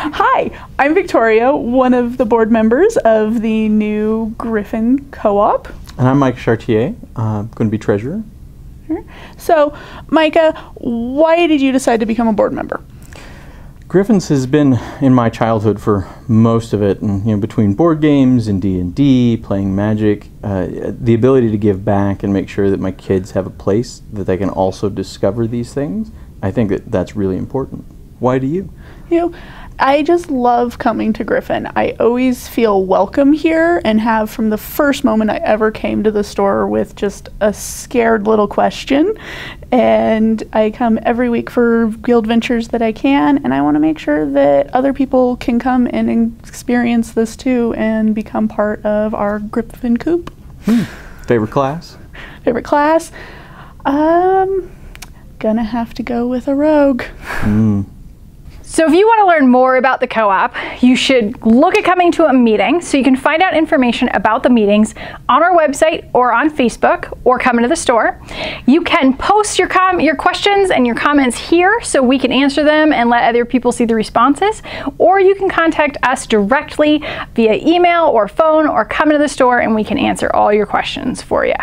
Hi, I'm Victoria, one of the board members of the new Gryphon Co-op. And I'm Micah Chartier. I'm going to be treasurer. So, Micah, why did you decide to become a board member? Gryphon's has been in my childhood for most of it, and you know, between board games and D and D, playing Magic, uh, the ability to give back and make sure that my kids have a place that they can also discover these things. I think that that's really important. Why do you? You know, I just love coming to Gryphon. I always feel welcome here and have from the first moment I ever came to the store with just a scared little question. And I come every week for guild ventures that I can, and I want to make sure that other people can come and experience this too and become part of our Gryphon Coop. Hmm. Favorite class? Favorite class? Um, gonna have to go with a rogue. Mm. So if you want to learn more about the co-op, you should look at coming to a meeting so you can find out information about the meetings on our website or on Facebook or come into the store. You can post your com your questions and your comments here so we can answer them and let other people see the responses or you can contact us directly via email or phone or come into the store and we can answer all your questions for you.